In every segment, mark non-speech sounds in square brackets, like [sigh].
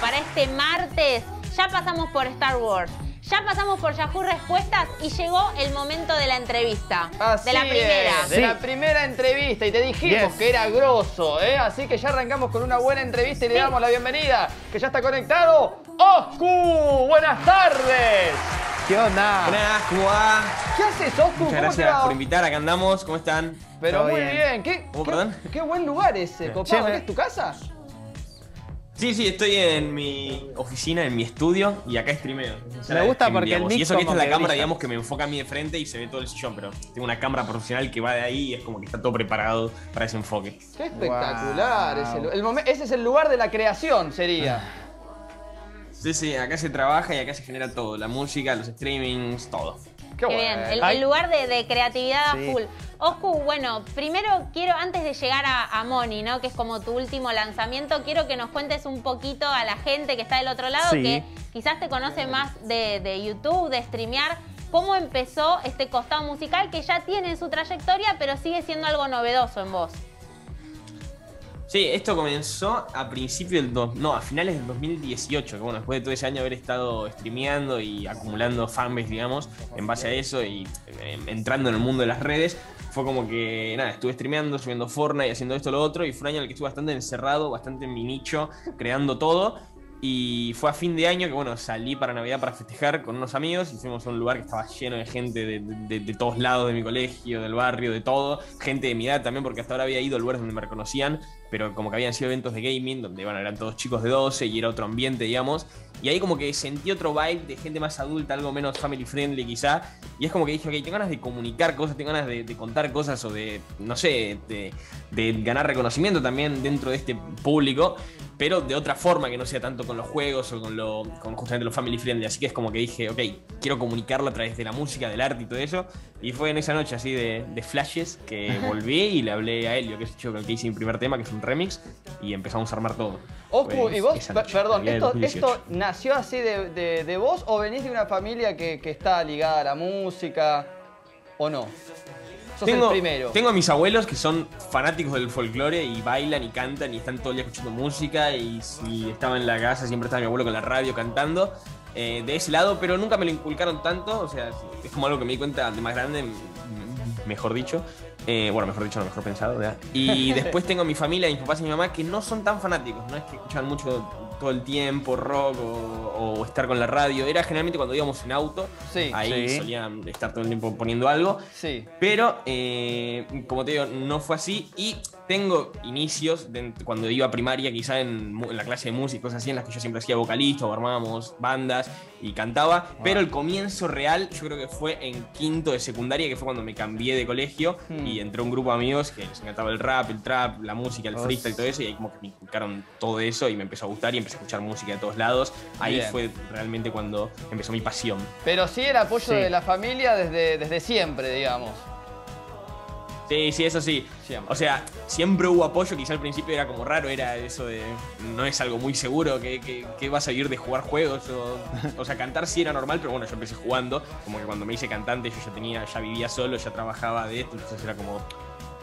para este martes. Ya pasamos por Star Wars. Ya pasamos por Yahoo Respuestas y llegó el momento de la entrevista. Así de la primera. es, de la primera entrevista. Y te dijimos Yes. que era grosso, ¿eh? Así que ya arrancamos con una buena entrevista y le damos la bienvenida. Que ya está conectado. ¡Oscu! ¡Buenas tardes! ¿Qué onda? Buenas, ¿cómo va? ¿Qué haces, Oscu? Muchas ¿Cómo te gracias va? por invitar, acá andamos, ¿cómo están? Pero Todo muy bien. bien. ¿Qué, ¿Cómo, qué- perdón? qué buen lugar ese, copado. Che, ¿Es tu casa? Sí, sí, estoy en mi oficina, en mi estudio y acá streameo. Me gusta Stream, porque el digamos. Y mic eso que esta es la cámara, digamos, que me enfoca a mí de frente y se ve todo el sillón, pero tengo una cámara profesional que va de ahí y es como que está todo preparado para ese enfoque. Qué espectacular. Wow. ese el momen- ese es el lugar de la creación, sería. [sighs] Sí, sí, acá se trabaja y acá se genera todo, la música, los streamings, todo. Qué, Qué bueno. bien, el, el lugar de, de creatividad Sí. full. Oscu, bueno, primero quiero, antes de llegar a, a Moni, ¿no? Que es como tu último lanzamiento, quiero que nos cuentes un poquito a la gente que está del otro lado, Sí. que quizás te conoce más de, de YouTube, de streamear. ¿Cómo empezó este costado musical que ya tiene su trayectoria, pero sigue siendo algo novedoso en vos? Sí, esto comenzó a principios del... dos- no, a finales del 2018, que bueno, después de todo ese año haber estado streameando y acumulando fanbase, digamos, en base a eso y eh, entrando en el mundo de las redes, fue como que, nada, estuve streameando, subiendo Fortnite, haciendo esto, lo otro, y fue un año en el que estuve bastante encerrado, bastante en mi nicho, creando todo. Y fue a fin de año que, bueno, salí para Navidad para festejar con unos amigos y fuimos a un lugar que estaba lleno de gente de, de- todos lados de mi colegio, del barrio, de todo. Gente de mi edad también, porque hasta ahora había ido a lugares donde me reconocían, pero como que habían sido eventos de gaming, donde, bueno, eran todos chicos de 12 y era otro ambiente, digamos. Y ahí como que sentí otro vibe de gente más adulta, algo menos family friendly quizá. Y es como que dije, ok, tengo ganas de comunicar cosas, tengo ganas de, contar cosas o de, no sé, de ganar reconocimiento también dentro de este público pero de otra forma que no sea tanto con los juegos o con, lo, con justamente los family friendly. Así que es como que dije, ok, quiero comunicarlo a través de la música, del arte y todo eso. Y fue en esa noche así de, de flashes que [laughs] volví y le hablé a Elio, que es el chico con el que hice mi primer tema, que es un remix, y empezamos a armar todo. Fue y vos, noche, perdón, el día del esto, 2018. ¿esto nació así de, de- de vos o venís de una familia que, que está ligada a la música o no? Sos el primero. Tengo a mis abuelos que son fanáticos del folclore y bailan y cantan y están todo el día escuchando música y si estaba en la casa siempre estaba mi abuelo con la radio cantando. eh, de ese lado, pero nunca me lo inculcaron tanto, o sea, es como algo que me di cuenta de más grande, mejor dicho. Eh, bueno, mejor dicho, no, mejor pensado, ¿verdad? Y [laughs] después tengo a mi familia, mis papás y mi mamá, que no son tan fanáticos, no es que escuchan mucho todo el tiempo rock o, o estar con la radio. Era generalmente cuando íbamos en auto, Sí, ahí Sí. solían estar todo el tiempo poniendo algo. sí. Pero, eh, como te digo, no fue así. Y tengo inicios de- cuando iba a primaria, quizá en, la clase de música y cosas así, en las que yo siempre hacía vocalista o armábamos bandas y cantaba. Pero el comienzo real, yo creo que fue en quinto de secundaria, que fue cuando me cambié de colegio Hmm. y entré a un grupo de amigos que les encantaba el rap, el trap, la música, el freestyle y todo eso. Y ahí como que me inculcaron todo eso y me empezó a gustar y empecé a escuchar música de todos lados. Ahí Bien. fue realmente cuando empezó mi pasión. Pero sí el apoyo Sí. de la familia desde, desde siempre, digamos. Sí, sí, eso sí. Siempre. O sea, siempre hubo apoyo, quizá al principio era como raro, era eso de no es algo muy seguro, que, que, que vas a vivir de jugar juegos. O, o sea, cantar sí era normal, pero bueno, yo empecé jugando, como que cuando me hice cantante yo ya tenía, ya vivía solo, ya trabajaba de esto, entonces era como,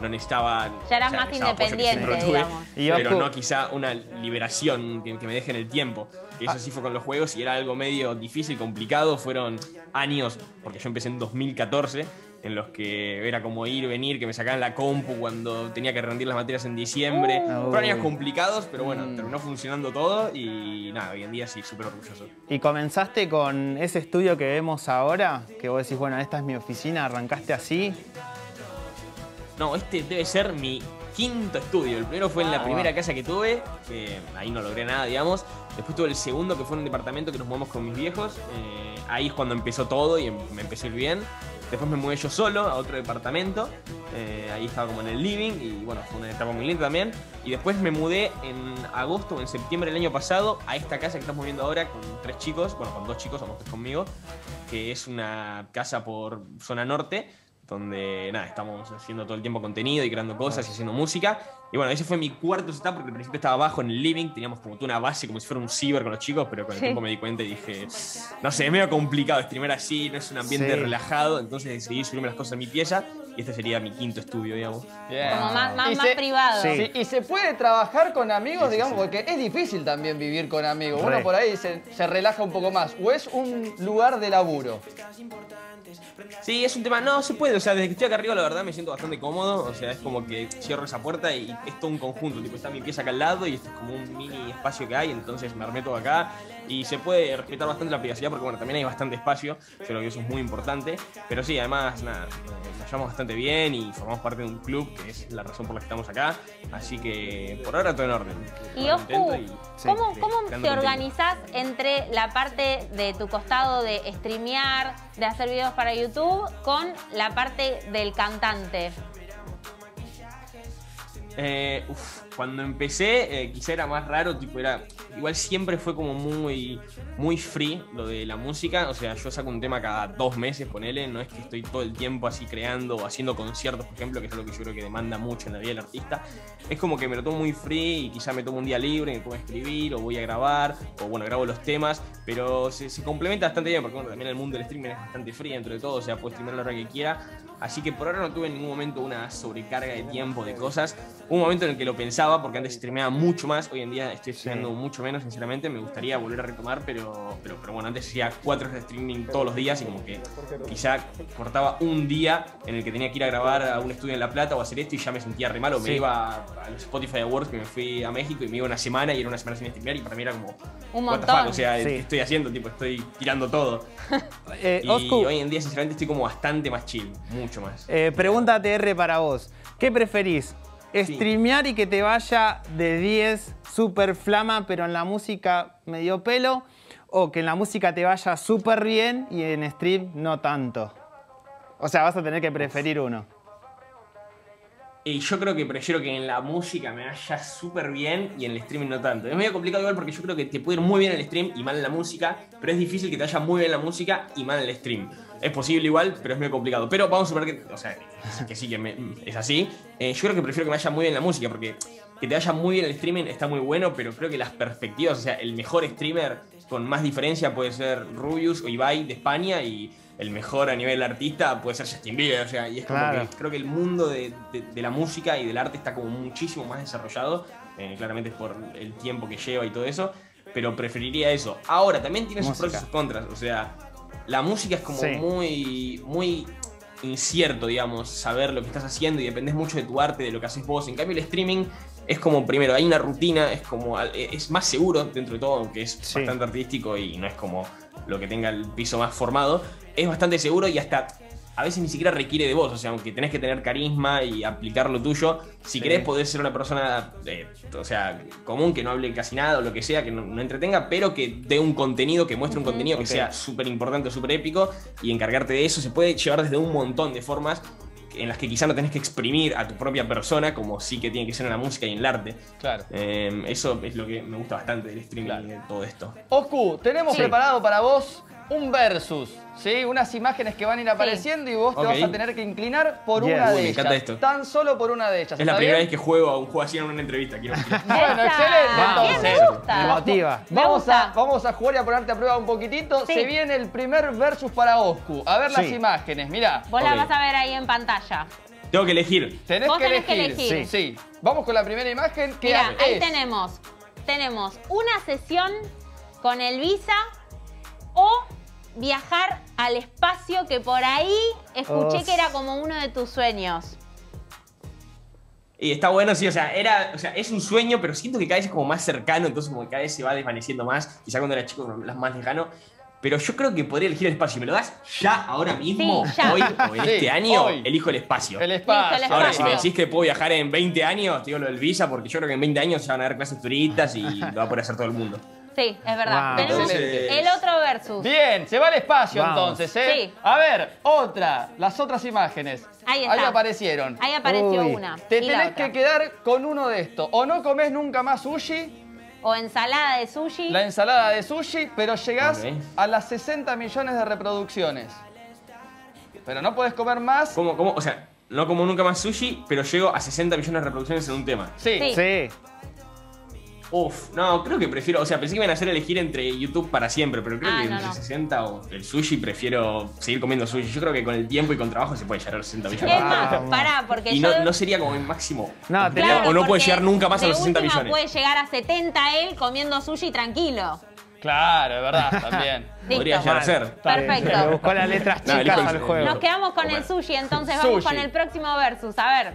no necesitaba... Ya eras o sea, más independiente, tuve. Y pero no quizá una liberación que, que me deje en el tiempo. Que eso sí fue con los juegos y era algo medio difícil, complicado. Fueron años, porque yo empecé en 2014, en los que era como ir, venir, que me sacaban la compu cuando tenía que rendir las materias en diciembre. Uh. Fueron años complicados, pero bueno, Mm. terminó funcionando todo y nada, hoy en día sí, súper orgulloso. Y comenzaste con ese estudio que vemos ahora, que vos decís, bueno, esta es mi oficina, arrancaste así. No, este debe ser mi quinto estudio. El primero fue en la Ah, primera wow. casa que tuve, que ahí no logré nada, digamos. Después tuve el segundo, que fue en un departamento que nos mudamos con mis viejos. Eh, ahí es cuando empezó todo y em- me empezó a ir bien. Después me mudé yo solo a otro departamento. Eh, ahí estaba como en el living y bueno, fue una etapa muy linda también. Y después me mudé en agosto o en septiembre del año pasado a esta casa que estamos viendo ahora con tres chicos, bueno, con dos chicos, somos tres conmigo, que es una casa por zona norte donde nada, estamos haciendo todo el tiempo contenido y creando cosas y haciendo música. Y bueno, ese fue mi cuarto setup porque al principio estaba abajo en el living, teníamos como toda una base como si fuera un ciber con los chicos, pero con el Sí. tiempo me di cuenta y dije, no sé, es medio complicado streamer así, no es un ambiente Sí. relajado, entonces decidí subirme las cosas en mi pieza y este sería mi quinto estudio, digamos. Bien. Como más, más, Y más se- privado. Sí. Sí, y se puede trabajar con amigos, Sí, sí, digamos, sí. porque es difícil también vivir con amigos. Uno Re. por ahí se, se relaja un poco más. O es un lugar de laburo. Sí, es un tema, no, se puede, o sea, desde que estoy acá arriba la verdad me siento bastante cómodo, o sea, es como que cierro esa puerta y es todo un conjunto, tipo, está mi pieza acá al lado y este es como un mini espacio que hay, entonces me armé todo acá y se puede respetar bastante la privacidad porque, bueno, también hay bastante espacio, yo creo que eso es muy importante, pero sí, además, nada, eh, nos llevamos bastante bien y formamos parte de un club, que es la razón por la que estamos acá, así que por ahora todo en orden. Y Oscu, ¿cómo, sí, cómo te organizás entre la parte de tu costado de streamear, de hacer videos para YouTube, con la parte del cantante? Eh, uf, cuando empecé, eh, quizá era más raro, tipo, era. Igual siempre fue como muy, muy free lo de la música. O sea, yo saco un tema cada dos meses, ponele. No es que estoy todo el tiempo así creando o haciendo conciertos, por ejemplo, que es algo que yo creo que demanda mucho en la vida del artista. Es como que me lo tomo muy free y quizá me tomo un día libre, me pongo a escribir o voy a grabar, o bueno, grabo los temas. Pero se, se complementa bastante bien, porque bueno, también el mundo del streaming es bastante free dentro de todo. O sea, puedo streamear la hora que quiera. Así que por ahora no tuve en ningún momento una sobrecarga de tiempo, de cosas. Un momento en el que lo pensaba, porque antes streameaba mucho más. Hoy en día estoy streameando mucho menos, sinceramente. Me gustaría volver a retomar, pero, pero, pero bueno, antes hacía cuatro horas de streaming todos los días y como que quizá cortaba un día en el que tenía que ir a grabar a un estudio en La Plata o hacer esto y ya me sentía re malo. Me Sí. iba a, los Spotify Awards, que me fui a México y me iba una semana y era una semana sin streamear y para mí era como... Un what the fuck, montón. O sea, Sí. ¿qué estoy haciendo? Tipo, estoy tirando todo. [laughs] Eh, Y Oscu, hoy en día, sinceramente, estoy como bastante más chill. Mucho más. eh, pregunta TR para vos. ¿Qué preferís? ¿Streamear y que te vaya de 10 super flama, pero en la música medio pelo? ¿O que en la música te vaya súper bien y en stream no tanto? O sea, vas a tener que preferir uno. Y yo creo que prefiero que en la música me vaya súper bien y en el streaming no tanto. Es medio complicado igual porque yo creo que te puede ir muy bien en el stream y mal en la música, pero es difícil que te vaya muy bien en la música y mal en el stream. Es posible igual, pero es medio complicado. Pero vamos a suponer que, o sea, que sí que me- es así. Eh, yo creo que prefiero que me vaya muy bien en la música porque que te vaya muy bien en el streaming está muy bueno, pero creo que las perspectivas, o sea, el mejor streamer con más diferencia puede ser Rubius o Ibai de España y el mejor a nivel artista puede ser Justin Bieber, o sea, y es como Claro. que creo que el mundo de, de- de la música y del arte está como muchísimo más desarrollado, eh, claramente es por el tiempo que lleva y todo eso, pero preferiría eso. Ahora, también tiene sus pros y sus contras, o sea, la música es como Sí. muy, muy incierto, digamos, saber lo que estás haciendo y dependés mucho de tu arte, de lo que haces vos. En cambio, el streaming es como, primero, hay una rutina, es como, al- es más seguro dentro de todo, aunque es Sí. bastante artístico y no es como lo que tenga el piso más formado. Es bastante seguro y hasta a veces ni siquiera requiere de vos, o sea, aunque tenés que tener carisma y aplicar lo tuyo, si Sí. querés podés ser una persona, eh, o sea, común, que no hable casi nada o lo que sea, que no, no entretenga, pero que dé un contenido, que muestre un contenido que sea súper importante, súper épico y encargarte de eso. Se puede llevar desde un montón de formas en las que quizá no tenés que exprimir a tu propia persona, como sí que tiene que ser en la música y en el arte. Claro. Eh, eso es lo que me gusta bastante del streaming y de todo esto. Oscu, tenemos Sí. preparado para vos un versus, ¿sí? Unas imágenes que van a ir apareciendo y vos te Ok. vas a tener que inclinar por Yes. una Uy, de me ellas. encanta esto. Tan solo por una de ellas. Es la ¿está primera bien? vez que juego a un juego así en una entrevista. Quiero [laughs] Bueno, Esa. excelente. Bien, entonces. me gusta. Me motiva. Me Vamos gusta. a, vamos a jugar y a ponerte a prueba un poquito. Sí. Se viene el primer versus para Oscu. A ver las Sí. imágenes, mirá. Vos la Ok. vas a ver ahí en pantalla. Tengo que elegir. Tenés, Vos que, tenés que elegir. elegir. Sí. Vamos con la primera imagen. que Mira, ahí tenemos, tenemos una sesión con el Visa o viajar al espacio que por ahí escuché Oh. que era como uno de tus sueños. Y está bueno, sí, o sea, era, o sea, es un sueño, pero siento que cada vez es como más cercano, entonces como que cada vez se va desvaneciendo más. Quizá cuando era chico las más lejano. Pero yo creo que podría elegir el espacio. Si me lo das ya, ahora mismo, Sí, ya. hoy [laughs] o en Sí, este año, hoy. elijo el espacio. El espacio. Listo, el Ahora, si me decís que puedo viajar en 20 años, te digo lo del visa, porque yo creo que en 20 años ya van a haber clases turistas y lo va a poder hacer todo el mundo. Sí, es verdad. Wow. Tenemos el otro versus. Bien, se va al espacio Vamos. entonces, ¿eh? Sí. A ver, otra, las otras imágenes. Ahí está. aparecieron. Ahí apareció Uy. una. Te tenés que quedar con uno de estos. O no comes nunca más sushi, O ensalada de sushi. la ensalada de sushi, pero llegás a las 60 millones de reproducciones. Pero no puedes comer más. ¿Cómo, cómo? O sea, no como nunca más sushi, pero llego a 60 millones de reproducciones en un tema. Sí. Sí. Sí. Uf, no, creo que prefiero, o sea, pensé que iban a hacer elegir entre YouTube para siempre, pero creo Ah, que no, entre no. 60 o el sushi prefiero seguir comiendo sushi. Yo creo que con el tiempo y con trabajo se puede llegar a los 60 Es millones. más, Vamos. pará, porque Y yo... no, no sería como mi máximo. No, Claro, o no puede llegar nunca más a los 60 última millones. puede llegar a 70 él comiendo sushi tranquilo. Claro, es verdad, también. [laughs] Podría llegar a ser. Perfecto. buscó las letras chicas al el- juego. Nos quedamos con el sushi, entonces vamos con el próximo versus. A ver,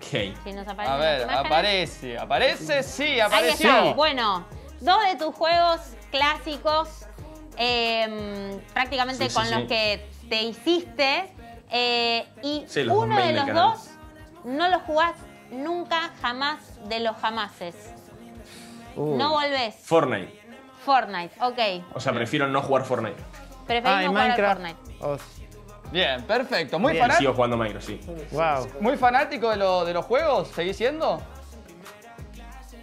Ok. si nos aparecen A ver, imágenes. aparece. ¿Aparece? Sí, Ahí apareció. está. Bueno, dos de tus juegos clásicos, eh, prácticamente Sí, con sí. los que te hiciste, eh, y uno de los dos no lo jugás nunca, jamás de los jamases. Uh. No volvés. Fortnite. Fortnite, ok. O sea, prefiero no jugar Fortnite. Ah, no jugar Minecraft. Fortnite. Oh, Bien, perfecto. Muy, Bien. Sigo jugando Minecraft, sí. wow. muy fanático de, lo- de los juegos. ¿Seguís siendo?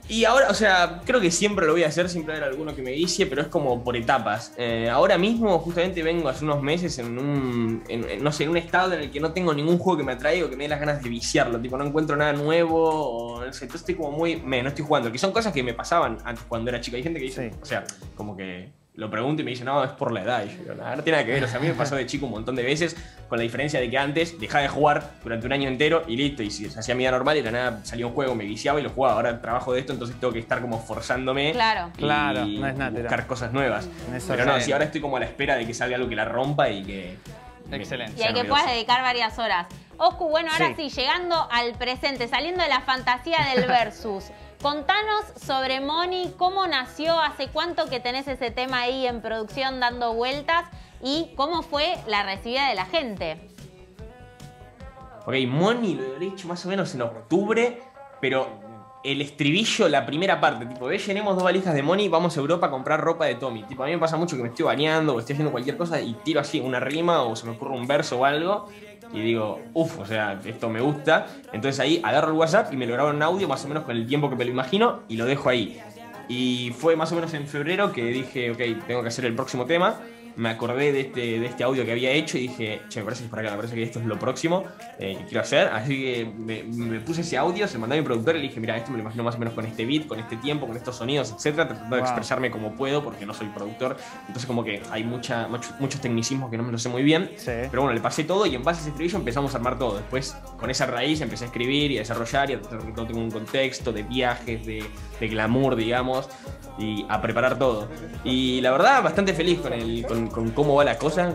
Y ahora, o sea, creo que siempre lo voy a hacer, siempre habrá alguno que me vicie, pero es como por etapas. Eh, ahora mismo, justamente vengo hace unos meses en un, en- en, no sé, en un estado en el que no tengo ningún juego que me atraiga o que me dé las ganas de viciarlo. Tipo, no encuentro nada nuevo o no sé, entonces estoy como muy, me, no estoy jugando. Que son cosas que me pasaban antes cuando era chico. Hay gente que dice, Sí. o sea, como que lo pregunto y me dice, no, es por la edad. Y yo digo, "Nah, no tiene nada que ver. O sea, a mí me pasó de chico un montón de veces, con la diferencia de que antes dejaba de jugar durante un año entero y listo. Y si se hacía mi vida normal y de la nada salía un juego, me viciaba y lo jugaba. Ahora trabajo de esto, entonces tengo que estar como forzándome. Claro. y Claro, no es natural. buscar cosas nuevas. Eso Pero sí. no, si ahora estoy como a la espera de que salga algo que la rompa y que. Excelente. Y al que puedas dedicar varias horas. Oscu, bueno, ahora sí. Sí. llegando al presente, saliendo de la fantasía del [laughs] versus. Contanos sobre Moni, cómo nació, hace cuánto que tenés ese tema ahí en producción dando vueltas y cómo fue la recibida de la gente. Ok, Money lo habré hecho más o menos en octubre, pero el estribillo, la primera parte, tipo, ve, llenemos dos valijas de Money, vamos a Europa a comprar ropa de Tommy. Tipo, a mí me pasa mucho que me estoy bañando o estoy haciendo cualquier cosa y tiro así una rima o se me ocurre un verso o algo y digo, uff, o sea, esto me gusta. Entonces ahí agarro el WhatsApp y me lo grabo en audio más o menos con el tiempo que me lo imagino y lo dejo ahí. Y fue más o menos en febrero que dije, ok, tengo que hacer el próximo tema. Me acordé de este, de este audio que había hecho y dije, che, me parece que es para acá, me parece que esto es lo próximo eh, que quiero hacer. Así que me, me puse ese audio, se lo mandé a mi productor y le dije, mira, esto me lo imagino más o menos con este beat, con este tiempo, con estos sonidos, etcétera, tratando de Wow. expresarme como puedo porque no soy productor. Entonces como que hay mucha, mucho- muchos tecnicismos que no me lo sé muy bien. Sí. Pero bueno, le pasé todo y en base a ese estribillo empezamos a armar todo. Después, con esa raíz, empecé a escribir y a desarrollar y a tratar tenga un contexto de viajes, de, de glamour, digamos, y a preparar todo. Y la verdad, bastante feliz con, el, con, con cómo va la cosa.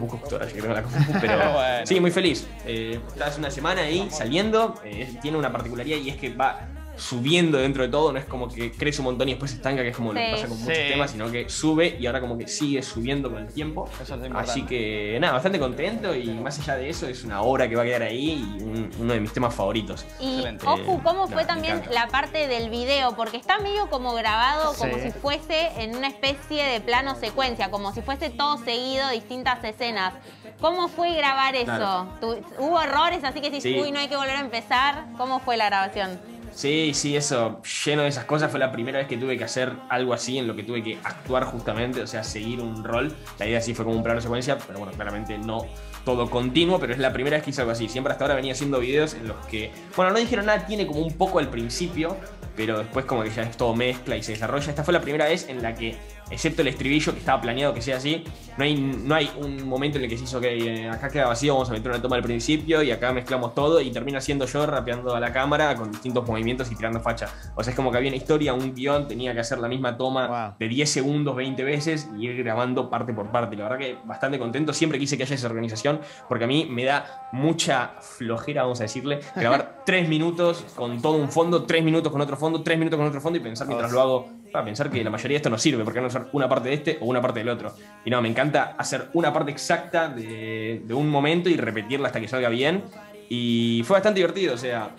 Busco la cosa, [laughs] Pero Bueno. sí, muy feliz. Eh, está hace una semana ahí saliendo. eh, tiene una particularidad y es que va subiendo dentro de todo, no es como que crece un montón y después se estanca, que es como lo que pasa con muchos temas, sino que sube y ahora como que sigue subiendo con el tiempo. Eso es importante. Así que nada, bastante contento y más allá de eso es una obra que va a quedar ahí y un- uno de mis temas favoritos. Y Excelente. Oscu, ¿cómo fue también la parte del video? Porque está medio como grabado, como si fuese en una especie de plano secuencia, como si fuese todo seguido, distintas escenas. ¿Cómo fue grabar eso? Claro. ¿Tu- ¿Hubo errores así que Sí. uy, no hay que volver a empezar? ¿Cómo fue la grabación? Sí, sí, eso, lleno de esas cosas. Fue la primera vez que tuve que hacer algo así, en lo que tuve que actuar justamente, o sea, seguir un rol. La idea sí fue como un plano secuencia, pero bueno, claramente no todo continuo, pero es la primera vez que hice algo así. Siempre hasta ahora venía haciendo videos en los que, bueno, no dijeron nada, tiene como un poco al principio, pero después como que ya es todo mezcla y se desarrolla. Esta fue la primera vez en la que, excepto el estribillo, que estaba planeado que sea así, no hay, no hay un momento en el que se hizo, eh, acá queda vacío, vamos a meter una toma al principio y acá mezclamos todo y termina siendo yo rapeando a la cámara con distintos movimientos y tirando facha. O sea, es como que había una historia, un guion, tenía que hacer la misma toma Wow. de 10 segundos 20 veces y ir grabando parte por parte. La verdad que bastante contento. Siempre quise que haya esa organización porque a mí me da mucha flojera, vamos a decirle, grabar [laughs] 3 minutos con todo un fondo, 3 minutos con otro fondo, 3 minutos con otro fondo y pensar mientras lo hago, para pensar que la mayoría de esto no sirve, porque no usar una parte de este o una parte del otro. Y no, me encanta hacer una parte exacta de, de un momento y repetirla hasta que salga bien. Y fue bastante divertido, o sea,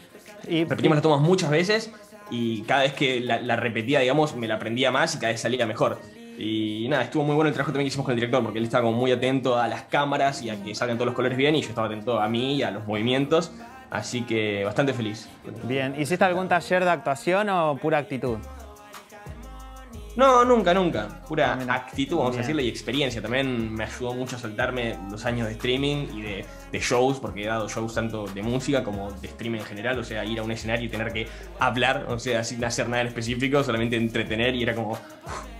Y, repetimos las tomas muchas veces y cada vez que la, la repetía, digamos, me la aprendía más y cada vez salía mejor. Y nada, estuvo muy bueno el trabajo también que hicimos con el director, porque él estaba como muy atento a las cámaras y a que salgan todos los colores bien, y yo estaba atento a mí y a los movimientos, así que bastante feliz. Bien, ¿hiciste algún taller de actuación o pura actitud? No, nunca, nunca. Pura actitud, vamos Bien. a decirle, y experiencia. También me ayudó mucho a soltarme los años de streaming y de, de shows, porque he dado shows tanto de música como de streaming en general. O sea, ir a un escenario y tener que hablar, o sea, sin hacer nada en específico, solamente entretener y era como.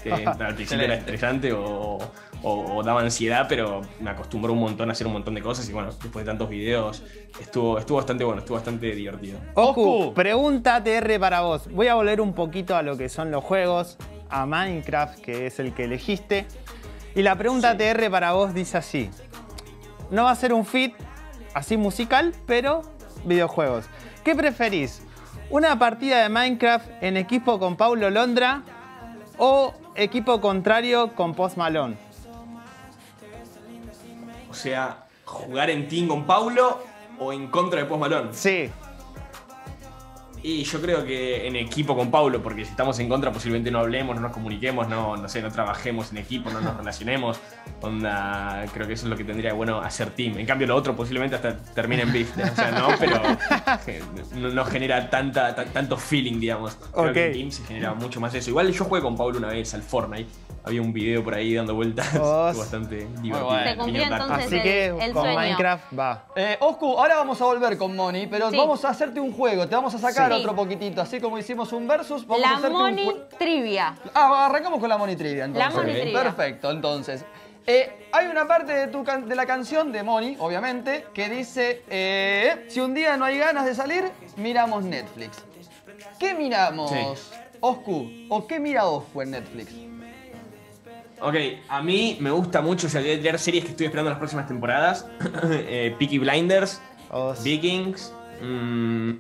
que al principio era estresante o, o- o daba ansiedad, pero me acostumbró un montón a hacer un montón de cosas y bueno, después de tantos videos estuvo, estuvo bastante bueno, estuvo bastante divertido. Oscu. pregunta TR para vos. Voy a volver un poquito a lo que son los juegos, a Minecraft, que es el que elegiste. Y la pregunta Sí. TR para vos dice así. No va a ser un fit así musical, pero videojuegos. ¿Qué preferís? ¿Una partida de Minecraft en equipo con Paulo Londra o equipo contrario con Post Malone? O sea, jugar en team con Paulo o en contra de Post Malone. Sí, Y yo creo que en equipo con Paulo, porque si estamos en contra posiblemente no hablemos, no nos comuniquemos, no, no sé, no trabajemos en equipo, no nos relacionemos. Onda, creo que eso es lo que tendría bueno hacer team. En cambio lo otro posiblemente hasta termine en beef, o sea, no, pero eh, no, no genera tanta, ta- tanto feeling, digamos. Creo que en team se genera mucho más eso. Igual yo jugué con Paulo una vez al Fortnite. Había un video por ahí dando vueltas. Oh, [laughs] bastante divertido. bueno. Se cumplió Pequeño dato. entonces así que el con sueño. Minecraft va. Eh, Oscu, ahora vamos a volver con Moni, pero Sí. vamos a hacerte un juego. Te vamos a sacar Sí. otro poquitito. Así como hicimos un versus, vamos a La hacerte Money un juego. Trivia. Ah, arrancamos con la Moni Trivia entonces. La Moni Ok. Trivia. Perfecto, entonces. Eh, hay una parte de, tu can- de la canción de Moni, obviamente, que dice, eh, si un día no hay ganas de salir, miramos Netflix. ¿Qué miramos, Sí. Oscu? ¿O qué mira Oscu en Netflix? Ok, a mí me gusta mucho, o sea, voy a tirar series que estoy esperando las próximas temporadas. [coughs] eh, Peaky Blinders, Os- Vikings, mm,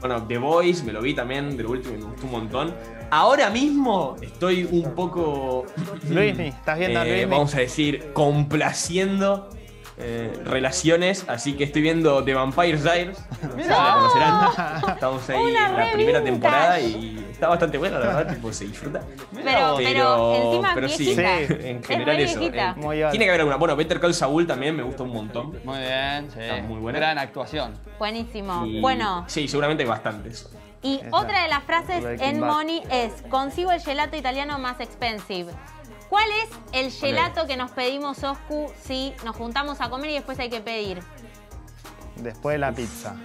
bueno, The Voice, me lo vi también, de lo último, me gustó un montón. Ahora mismo estoy un poco... Luismi, ¿estás viendo a eh, Luismi? Vamos a decir, complaciendo eh, relaciones, así que estoy viendo The Vampire Diaries. [laughs] Mira. la conocerán. Estamos ahí Una en la primera vintage. temporada y está bastante buena, la verdad, tipo, se disfruta. Pero, pero, Pero, encima pero sí, en general eso. eh, Muy bien. tiene que haber alguna. Bueno, Better Call Saul también me gusta un montón. Muy bien, sí. Está muy buena. Gran actuación. Buenísimo. Y- Bueno, Sí, seguramente hay bastantes. y otra de las frases Breaking en. Money es, consigo el gelato italiano más expensive. ¿Cuál es el gelato que nos pedimos, Oscu, si nos juntamos a comer y después hay que pedir? Después de la pizza.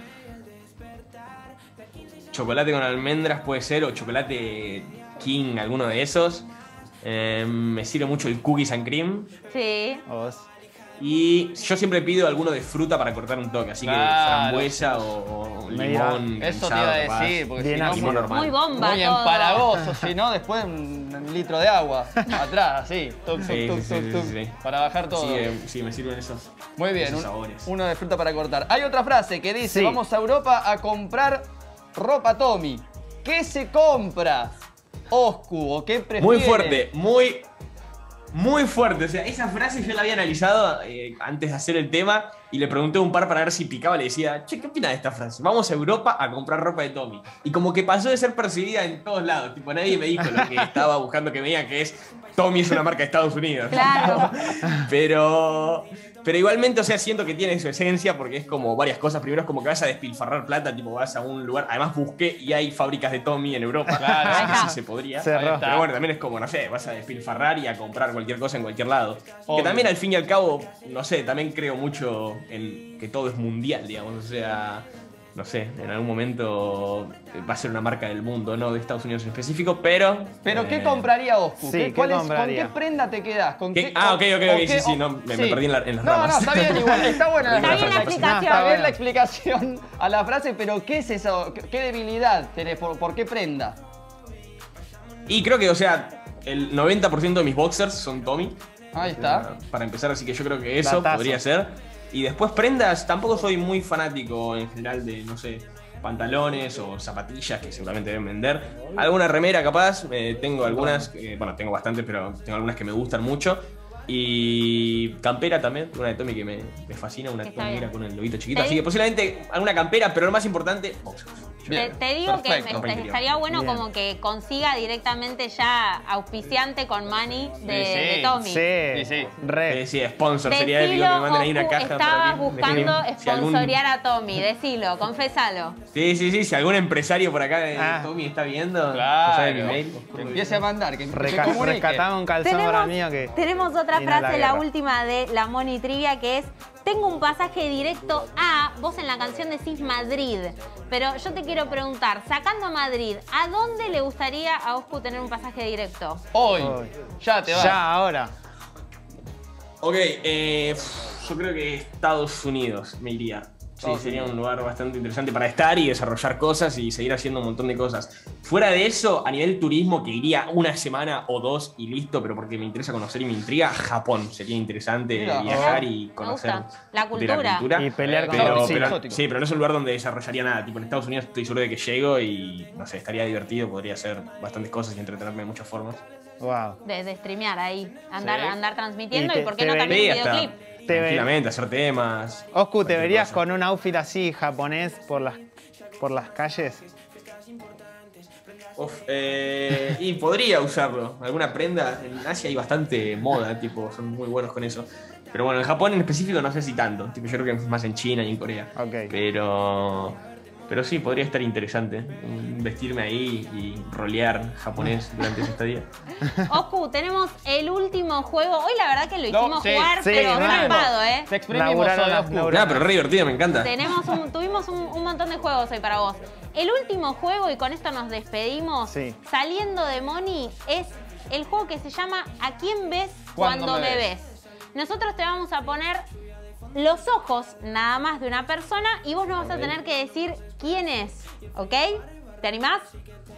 Chocolate con almendras puede ser, o chocolate king, alguno de esos. Eh, me sirve mucho el cookies and cream. Sí. Os. Y yo siempre pido alguno de fruta para cortar un toque, así que frambuesa o, o Mira, limón. Eso te iba a decir, porque Bien si no. Limón normal. Muy bomba muy todo. empalagoso, si no, después un litro de agua [laughs] atrás, así, tuc, tuc, Sí, tuc, sí, sí, tuc, sí, tuc, sí. para bajar todo. Sí, eh, sí, me sirven esos. Muy bien, esos sabores. uno de fruta para cortar. Hay otra frase que dice, Sí. vamos a Europa a comprar ropa Tommy. ¿Qué se compra? Oscu, ¿o qué prefiere? Muy fuerte, muy, muy fuerte. O sea, esa frase yo la había analizado eh, antes de hacer el tema y le pregunté a un par para ver si picaba. Le decía, che, ¿qué opinas de esta frase? Vamos a Europa a comprar ropa de Tommy. Y como que pasó de ser percibida en todos lados. Tipo, nadie me dijo lo que [laughs] estaba buscando que me digan, que es Tommy es una marca de Estados Unidos. Claro. [laughs] Pero, pero igualmente, o sea, siento que tiene su esencia porque es como varias cosas. Primero es como que vas a despilfarrar plata, tipo vas a un lugar. Además busqué y hay fábricas de Tommy en Europa. [laughs] Claro. así que sí se podría. Cerró. Pero bueno, también es como, no sé, vas a despilfarrar y a comprar cualquier cosa en cualquier lado. Obvio. Que también al fin y al cabo, no sé, también creo mucho en que todo es mundial, digamos. O sea, no sé, en algún momento va a ser una marca del mundo, no de Estados Unidos en específico, pero... ¿Pero qué eh, compraría Oscu? Sí, ¿Qué- ¿qué cuál es- compraría? ¿Con qué prenda te quedas? ¿Con ¿Qué? qué- Ah, ok, ok, ok, qué- sí, sí, no, me- me perdí en la- en las no, ramas. No, está bien, igual, está buena Está bien la explicación. Está bien la explicación a la frase, pero ¿qué es eso? ¿Qué, qué debilidad tenés? ¿Por, por qué prenda? Y creo que, o sea, el 90% de mis boxers son Tommy. Ahí está. Para empezar, así que yo creo que eso podría ser. Y después prendas, tampoco soy muy fanático en general de, no sé, pantalones o zapatillas que seguramente deben vender. Alguna remera capaz, eh, tengo algunas, eh, bueno, tengo bastantes, pero tengo algunas que me gustan mucho. Y campera también, una de Tommy que me, me fascina, una negra con el lobito chiquito. ¿Sí? Así que posiblemente alguna campera, pero lo más importante, boxers. Te, digo que perfecto. me- te- estaría bueno Bien. como que consiga directamente ya auspiciante con Money de, Sí, sí. de Tommy. Sí, Sí, sí. Re. Eh, sí, sponsor, sería épico Decilo, que me manden ahí una caja. estabas para buscando Si algún- sponsorear a Tommy, decilo, confesalo. Sí, sí, sí, si algún empresario por acá de Ah. Tommy está viendo, ya sabe mi Claro. mail. Que empiece a mandar, que, Reca- un calzón para mío que. tenemos otra la frase, la, última de la Moni Trivia, que es: Tengo un pasaje directo a. Vos en la canción decís Madrid, pero yo te quiero preguntar, sacando a Madrid, ¿a dónde le gustaría a Oscu tener un pasaje directo? Hoy, Hoy. ya te va. Ya, ahora. Ok, eh, yo creo que Estados Unidos me iría. Sí, sería un lugar bastante interesante para estar y desarrollar cosas y seguir haciendo un montón de cosas. Fuera de eso, a nivel turismo, que iría una semana o dos y listo, pero porque me interesa conocer y me intriga, Japón. Sería interesante Mira, viajar oh, y conocer. La de cultura. Y pelear con pero, Godzilla. pero- sí, pero no es un lugar donde desarrollaría nada. Tipo, en Estados Unidos estoy seguro de que llego y, no sé, estaría divertido, podría hacer bastantes cosas y entretenerme de muchas formas. Wow. De, de streamear ahí, andar, Sí. andar transmitiendo y, Y te- por qué no también Sí, un videoclip. Te tranquilamente, hacer temas. Oscu, ¿te verías cosa. con un outfit así japonés por las, por las calles? Uf, eh, y podría usarlo. Alguna prenda. En Asia hay bastante moda, tipo, son muy buenos con eso. Pero bueno, en Japón en específico no sé si tanto. Tipo, yo creo que es más en China y en Corea. Ok. Pero. Pero sí, podría estar interesante. Vestirme ahí y rolear japonés [laughs] durante ese estadía. Oscu, tenemos el último juego. Hoy la verdad que lo No, hicimos sí, jugar, sí, pero zarpado, ¿eh? Te exprimimos. Nada, pero re divertido, me encanta. Tenemos un- tuvimos un, un montón de juegos hoy para vos. El último juego, y con esto nos despedimos, Sí. saliendo de Moni, es el juego que se llama ¿A quién ves Cuando cuando, me me ves? ves? Nosotros te vamos a poner los ojos nada más de una persona y vos nos vas a tener que decir quién es, ¿ok? ¿Te animás?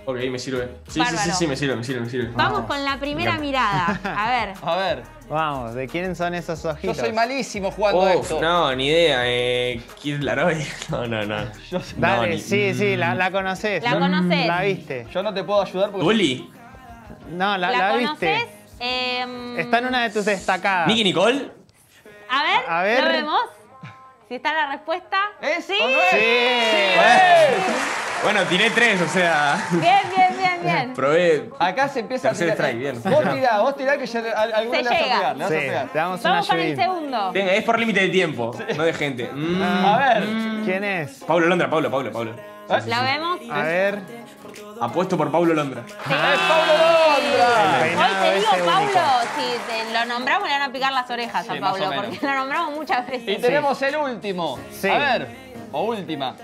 Ok, me sirve. Sí, sí, sí, sí, me sirve, me sirve, me sirve. Vamos con la primera mirada. A ver. [laughs] A ver, Vamos, ¿de quién son esos yo ojitos? soy malísimo jugando Uf, esto. no, ni idea. Eh, Kid Laroi. [laughs] No, no, no. Yo, sé- Dale, No, ni- sí, sí, la, la conoces. ¿La conoces? La viste. yo no te puedo ayudar porque... Uli. No, la, ¿La, la conoces? viste. Em, Está en una de tus destacadas. Nicky Nicole. A ver, A ver. ¿lo vemos? Si está la respuesta. ¿Es Sí. no es? Sí. Bueno, tiré tres, o sea. Bien, bien, bien, bien. [laughs] Probé. Acá se empieza Tercer a tirar. strike, bien. Vos tirá, vos tirá que ya le- a- alguno Se le vas a llega. pegar, le vas Sí, a pegar. te damos una Vamos con el segundo. Venga, es por límite de tiempo, no de gente. Mm. A ver. ¿Quién es? Paulo Londra, Paulo, Paulo, Paulo. ¿Eh? ¿La vemos? A ver. Apuesto por Paulo Londra. ¡Es Pablo Londra! Hoy te digo, Paulo, único. si te lo nombramos le van a picar las orejas Sí, a más o Paulo, menos. porque lo nombramos muchas Y veces. tenemos el último. Sí. A ver, o última.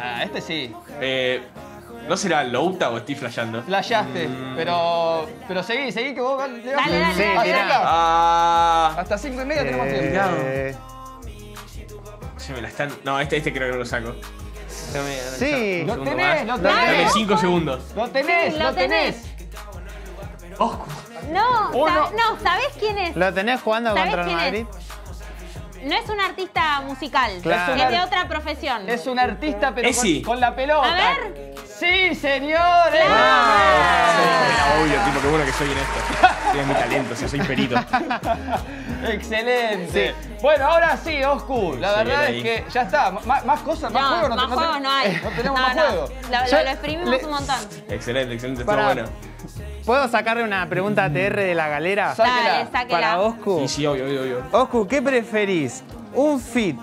Ah, este sí. Eh, ¿No será Louta o estoy flasheando? Flashaste, pero. Pero seguí, seguí que vos le vas Dale, dale, Sí, dale. Ah. Hasta cinco y media tenemos tiempo. Eh, Se me la están. No, este, este creo que no lo saco. Sí. Lo tenés, lo. Dame tenés. 5 segundos. Lo tenés, Sí, lo lo tenés. Oscu. No, sa- no, ¿sabés quién es? ¿Lo tenés jugando ¿Sabés contra el quién es? Madrid? No es un artista musical, Claro. es de otra profesión. Es un artista, pero con, Esi. con la pelota. A ver. Sí, señores. Era obvio, tipo, qué bueno que soy en esto. Es mi talento, o sea, soy perito. Excelente. Bueno, ahora sí, Oscu. La Sí, verdad es que ya está. M- más cosas, más No, juegos. más juegos ten- no hay. No tenemos No, más no. juegos. Lo, lo- Yo- lo exprimimos le- un montón. Excelente, excelente, estuvo Para- bueno. ¿Puedo sacarle una pregunta a TR de la galera? Sáquela. Dale, sáquela. Para Oscu. Sí, sí, obvio, obvio, obvio. Oscu, ¿qué preferís? ¿Un fit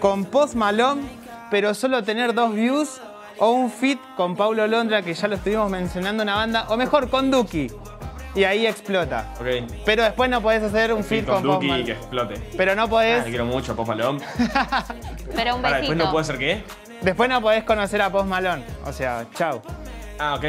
con Post Malone, pero solo tener dos views? ¿O un fit con Paulo Londra, que ya lo estuvimos mencionando en una banda? O mejor, con Duki. Y ahí explota. Ok. Pero después no podés hacer un fit con, con Duki Malone. que explote. Pero no Ah, podés. te quiero mucho a Post Malone. [laughs] Pero un Para, besito. después no puedo hacer qué? Después no podés conocer a Post Malone. O sea, chau. Ah, ok.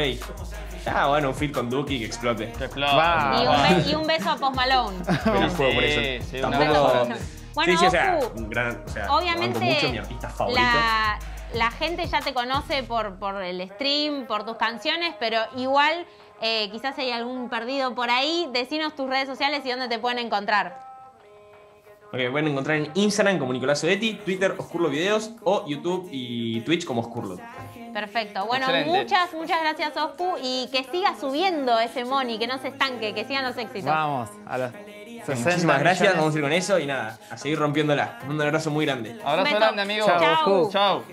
Ah, bueno, un fit con Duki que explote. Va. Y un, y un beso a Post Malone. [laughs] Pero el juego por Sí, eso. sí, un Tampoco. Bueno, sí, sí, o sea, gran. O sea, Obviamente, mucho mi artista favorito. la, la gente ya te conoce por, por el stream, por tus canciones, pero igual eh, quizás hay algún perdido por ahí. Decinos tus redes sociales y dónde te pueden encontrar. Ok, me pueden encontrar en Instagram como Nicolás Odetti, Twitter Oscurlo Videos o YouTube y Twitch como Oscurlo. Perfecto. Bueno, Excelente. muchas, muchas gracias, Oscu. Y que siga subiendo ese money, que no se estanque, que sigan los éxitos. Vamos, a los 60 Muchísimas gracias, vamos a ir con eso y nada, a seguir rompiéndola. Un abrazo muy grande. Abrazo grande, amigo. Chao, Chao. Oscu. Chao.